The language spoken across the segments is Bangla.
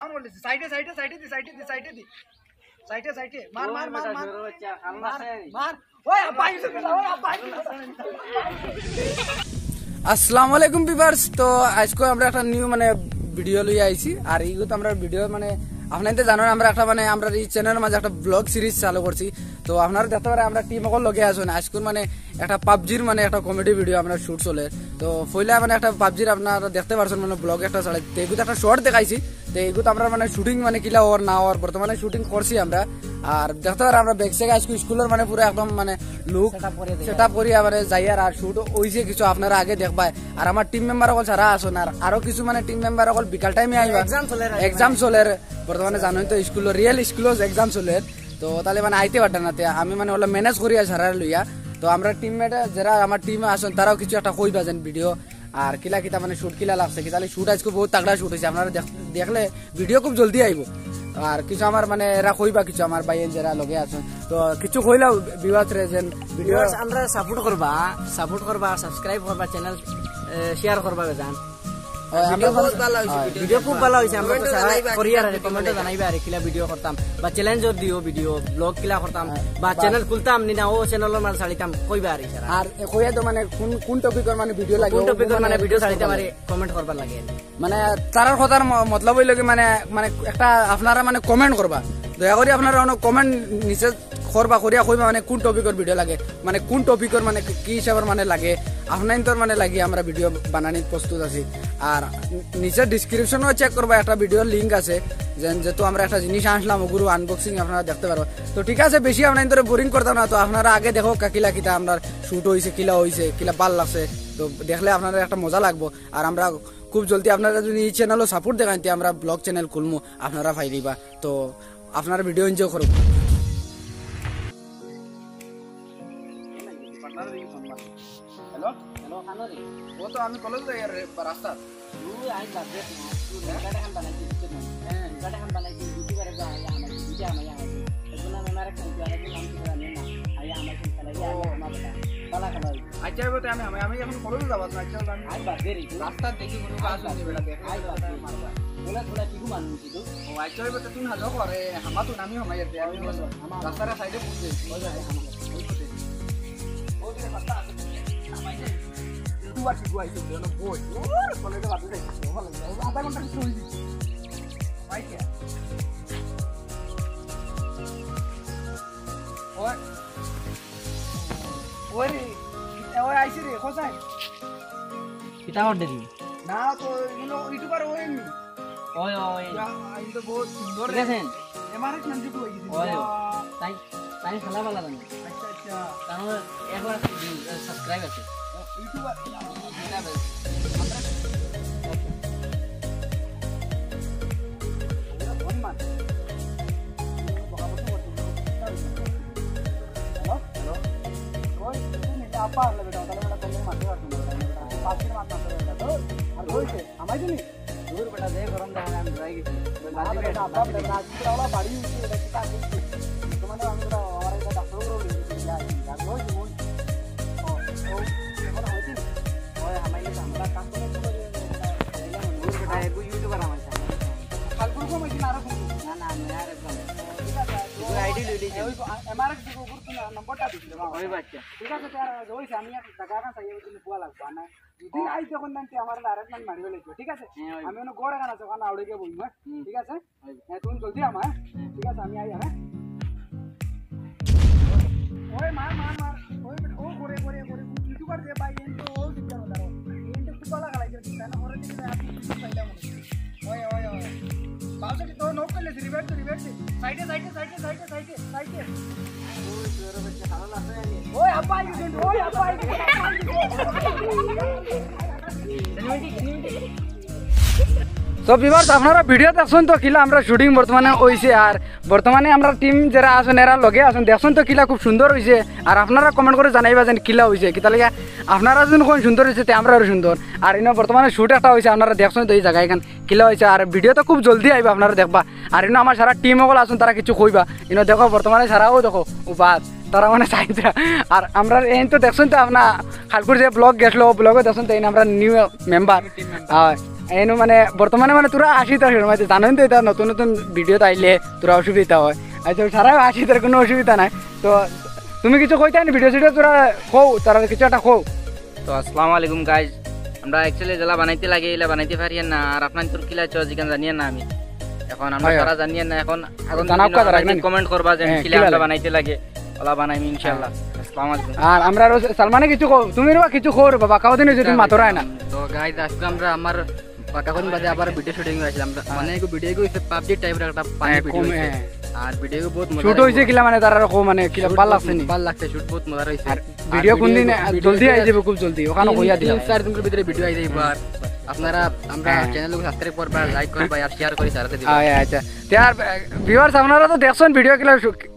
আমার বলেছি সাইডে সাইডে সাইডে দি সাইডে দি সাইডে দি। সাইডে সাইডে, মার মার মার মার। মার ওই আসসালামু আলাইকুম তো আজকে আমরা একটা নিউ মানে ভিডিও লই আইছি। আর এইগুলো তো আমরা ভিডিও মানে আপনাদের জানেন, আমরা একটা মানে আমরা এই চ্যানেলের মাঝে একটা ব্লগ সিরিজ চালু করছি। তো আপনারা দেখতে পারে আমরা টিম অকল লগে আসুন আজকে মানে একটা পাবজির মানে একটা কমেডি ভিডিও আমরা শুট চলে। তো ফইলা মানে একটা পাবজির আপনারা দেখতে পারছেন মানে ব্লগ একটা চলে। তো একটা শর্ট দেখাইছি। তো এগুলো আমরা মানে শুটিং মানে কিলা ওর না ওর বর্তমানে শুটিং করছি আমরা। আর দেখতে পারে আমরা ব্যাগ থেকে আজকে স্কুলের মানে পুরো একদম মানে লুক সেটা করি আবার যাই আর শুট ওইছে কিছু আপনারা আগে দেখবাই। আর আমার টিম মেম্বার অকল সারা আসুন আর আরও কিছু মানে টিম মেম্বার অকল বিকাল টাইমে আইবা। এক্সাম চলে বর্তমানে জানোই তো স্কুল রিয়েল স্কুল এক্সাম চলে। তো তাহলে মানে আইতে পারতেন না আমি মানে ওলা ম্যানেজ করি আর সারা লইয়া। তো আমরা টিমমেট যারা আমার টিমে আসেন তারাও কিছু একটা কইবা যেন ভিডিও আর কিলা কিতা মানে শুট কিলা লাগছে কি তাহলে শুট আজকে বহুত তাগড়া শুট হয়েছে আপনারা দেখ- দেখলে ভিডিও খুব জলদি আইব আর কিছু আমার মানে এরা কইবা কিছু আমার বাইয়ের যারা লগে আছেন তো কিছু কইলাও বিবাদ রে যেন। ভিডিও ভিউয়ার্স আমরা সাপোর্ট করবা সাপোর্ট করবা সাবস্ক্রাইব করবা চ্যানেল শেয়ার করবা জান ভিডিও ভিডিও খুব ভালো হইছে আমরা তো সারা কোরিয়ার আরে কমেন্টে জানাইবা আরে কিলা ভিডিও করতাম বা চ্যালেঞ্জ দিও ভিডিও ব্লগ কিলা করতাম বা চ্যানেল খুলতাম নি না ও চ্যানেলের মানে ছাড়িতাম কইবা আরে সারা আর কইয়া তো মানে কোন কোন টপিকের মানে ভিডিও লাগে কোন টপিকের মানে ভিডিও ছাড়িতাম আরে কমেন্ট করবার লাগে মানে কথার ম- মতলব হইল কি মানে মানে একটা আপনারা মানে কমেন্ট করবা দয়া করে আপনারা অনেক কমেন্ট নিচে করবা করিয়া কইবা মানে কোন টপিকের ভিডিও লাগে মানে কোন টপিকের মানে কি- হিসাবের মানে লাগে আপনার তোর মানে লাগে আমরা ভিডিও বানানি প্রস্তুত আছি আর নিচে ডিসক্রিপশনও চেক করবা, একটা ভিডিওর লিঙ্ক আছে। যেহেতু আমরা একটা জিনিস আনলাম ওগুলো আনবক্সিং আপনারা দেখতে পারব তো ঠিক আছে, বেশি আপনার তোর বোরিং করতাম না। তো আপনারা আগে দেখো কাকিলা কিতা আপনার শুট হয়েছে কিলা হয়েছে কিলা ভালো লাগছে। তো দেখলে আপনারা একটা মজা লাগবো। আর আমরা খুব জলদি আপনারা যদি এই চ্যানেলও সাপোর্ট দেখান আমরা ব্লগ চ্যানেল খুলমু, আপনারা ফাই দিবা তো আপনারা ভিডিও এনজয় করুন ও তো আমি কলেজ যাই আর রাস্তা। তুই আই লাগবে তুই গাড়ি খান বানাই দিতে হ্যাঁ গাড়ি খান বানাই দিতে ইউটিউবারে যা আয়া আমার ভিডিও আমার আয়া এগুলো আমি মারা খান তুই আগে নাম কি জানি না আয়া আমার বলা বলা আচ্ছা বলতে আমি আমি আমি এখন কলেজ যাব না আচ্ছা আমি আই বা দেরি রাস্তা দেখি কোনো কাজ দেখ আই বা মারবা। বলে তোলা কি ঘুমান তো? ও আচ্ছা বলতে তুমি করে হামা তো নামি হামাই আমি রাস্তার সাইডে পৌঁছে ওই যাবে আমার ওই যে রাস্তা আছে। যাই গুয়াই না তো তাই তাই খেলা ভালো জানো আচ্ছা আচ্ছা কারণ একবার সাবস্ক্রাইব আছে ইউটিউবার আমায় দিনি দূর বেটা দে গরম দেখা আমি যাই গেছি বাড়ি তোমাদের আমি আইডি লই দিছি এমআরএস দিকে উপর তুমি নম্বরটা দিছিলে ওই বাচ্চা ঠিক আছে তার ওইছে আমি না চাই তুমি পোয়া লাগবো না যদি আই তখন নাকি আমার ডাইরেক্ট মান মারিবে লাগবে ঠিক আছে আমি অন্য গড় এখানে আছে ওখানে আউড়ে গিয়ে বলব হ্যাঁ? ঠিক আছে হ্যাঁ তুমি জলদি আমা হ্যাঁ? ঠিক আছে আমি আই হ্যাঁ ওই মার মার মার ওই ও করে করে করে ইউটিউবার যে ভাই এন তো ও দিতে না দাও এন তো খুব ভালো করতে না করে দিতে আপনি কিছু পাইলা মনে কি তো নোক করলে রিভার্স রিভার্স সাইডে সাইডে সাইডে সাইডে সাইডে সাইডে ওই তোর বাচ্চা ভালো লাগছে ওই আব্বা আই গেছেন ওই আব্বা আই গেছেন তো বিভার্স আপনারা ভিডিও দেখছেন তো কিলা, আমরা শুটিং বর্তমানে হইছে আর বর্তমানে আমরা টিম যারা আছেন, এরা লগে আছেন, দেখছেন তো কিলা খুব সুন্দর হইছে আর আপনারা কমেন্ট করে জানাইবা যেন কিলা হইছে কিতা লাগে, আপনারা যেন কোন সুন্দর হইছে তে আমরা সুন্দর আর ইনো বর্তমানে শুট একটা হইছে আপনারা দেখছেন তো এই জায়গা এখান কিলা হইছে আর ভিডিও তো খুব জলদি আইবা আপনারা দেখবা। আর ইনো আমার সারা টিম সকল আছেন, তারা কিছু কইবা। ইনো দেখো বর্তমানে সারাও দেখো উপাত তারা মানে চাইছে আর আমরা এই তো দেখছেন তো, আপনার খালপুর যে ব্লগ গেছিল ব্লগে দেখছেন তো এই আমরা নিউ মেম্বার এনো মানে বর্তমানে মানে তোরা আশি তার মানে জানেন তো এটা নতুন নতুন ভিডিওতে আইলে তোরা অসুবিধা হয়। আচ্ছা সারা আশি তার কোনো অসুবিধা নাই। তো তুমি কিছু কইতে নি ভিডিও সিডিও তোরা কও তারা কিছু একটা কও। তো আসসালামু আলাইকুম গাইজ আমরা অ্যাকচুয়ালি জেলা বানাইতে লাগে এলা বানাইতে পারি না। আর আপনার তোর কিলা চো জিগান জানিয়ে না আমি? এখন আমরা হয়, হয়। তারা জানিয়ে না এখন এখন? কমেন্ট করবা যে হ্যাঁ, কিলা আমরা বানাইতে লাগে ওলা বানাইম ইনশাআল্লাহ। আসসালামু আলাইকুম। আর আমরা সালমানে কিছু কও তুমি রে কিছু কও রে বাবা কাউদিন যদি মাতরায় না। তো গাইজ আজকে আমরা আমার পাকাখন বাদে আবার ভিডিও শুটিং করেছিলাম মানে এক ভিডিও কো পাবজি টাইপের একটা পানি হ্যাঁ, ভিডিও কম, হইছে হ্যাঁ। আর ভিডিও বহুত মজা শুট হইছে কিলা মানে তারা কও মানে কিলা ভালো লাগছে নি ভালো লাগছে শুট বহুত মজা হইছে আর ভিডিও কোন দিন জলদি আই যাবে খুব জলদি ওখানে কইয়া দিলাম চার দিনের ভিতরে ভিডিও আই যাইব আর আপনারা আমরা হ্যাঁ। চ্যানেলকে সাবস্ক্রাইব করবা লাইক করবা আর শেয়ার করে সারাতে দিবা আচ্ছা আচ্ছা তার ভিউয়ার্স আপনারা তো দেখছেন ভিডিও কিলা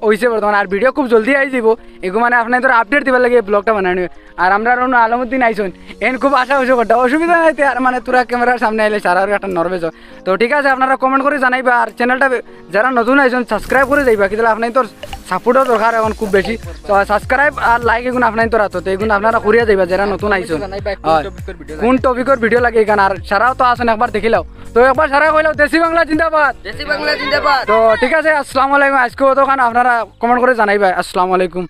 হয়েছে বর্তমানে আর ভিডিও খুব জলদি আই যাব। এগু মানে আপনার তোর আপডেট দিবার লাগে ব্লগটা বানানো আর আমরা আর আলমুদ্দিন আইসন এন খুব আশা হয়েছে কথা অসুবিধা নাই আর মানে তোরা ক্যামেরার সামনে আইলে সারা একটা নরভেজ তো ঠিক আছে আপনারা কমেন্ট করে জানাইবা আর চ্যানেলটা যারা নতুন আইসন সাবস্ক্রাইব করে যাইবা কিন্তু আপনার তোর সাপোর্টও দরকার এখন খুব বেশি তো সাবস্ক্রাইব আর লাইক এগুলো আপনার তোর হাতত এগুলো আপনারা করিয়া যাইবা যারা নতুন জানাইবা কোন টপিকের ভিডিও লাগে এখানে আর সারাও তো আসেন একবার দেখিলাও তো একবার সারা কইলাও দেশি বাংলা জিন্দাবাদ। দেশি বাংলা জিন্দাবাদ। তো ঠিক আছে আসসালামু আলাইকুম। আজকে তো আপনারা কমেন্ট করে জানাইবা। আসসালামু আলাইকুম।